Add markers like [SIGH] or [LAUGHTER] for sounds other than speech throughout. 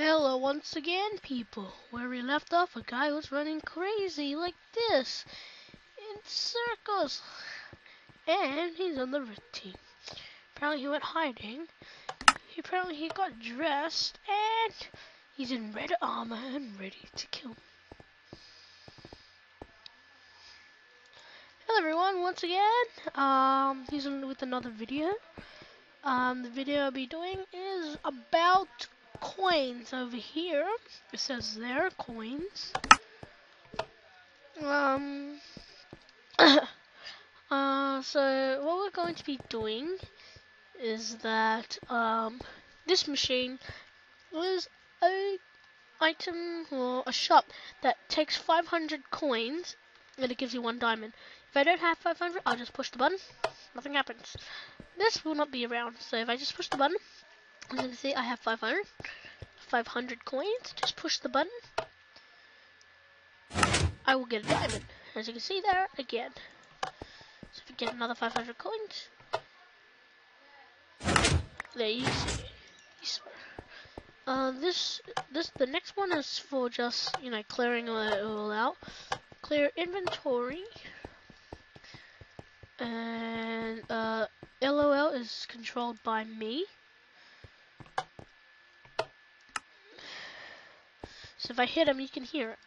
Hello once again, people. Where we left off, a guy was running crazy like this in circles, and he's on the red team. Apparently, he went hiding. He apparently he got dressed, and he's in red armor and ready to kill. Hello everyone, once again. Um, he's on with another video. Um, the video I'll be doing is about coins over here. It says there are coins. Um. [COUGHS] uh, so what we're going to be doing is that um this machine is a item or a shop that takes 500 coins and it gives you one diamond. If I don't have 500, I'll just push the button. Nothing happens. This will not be around. So if I just push the button, as you can see, I have 500. 500 coins. Just push the button. I will get a diamond. As you can see there, again. So if you get another 500 coins, there you see. Uh, this, this, the next one is for just, you know, clearing it all out. Clear inventory. And, uh, LOL is controlled by me. So if I hit him, you can hear it.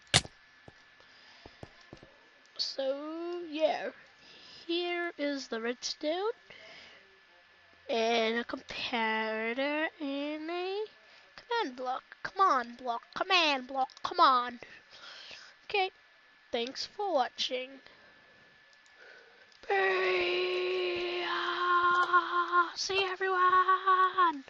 So, yeah. Here is the redstone. And a comparator and a command block. Come on, block. Command block. Come on. Okay. Thanks for watching. Bye. Ah, see everyone.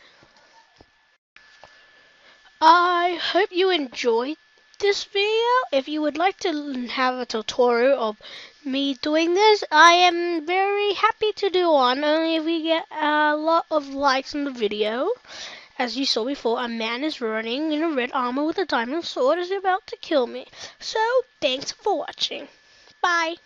I hope you enjoyed this video. If you would like to have a tutorial of me doing this, I am very happy to do one, only if we get a lot of likes on the video. As you saw before, a man is running in a red armor with a diamond sword is about to kill me. So, thanks for watching. Bye.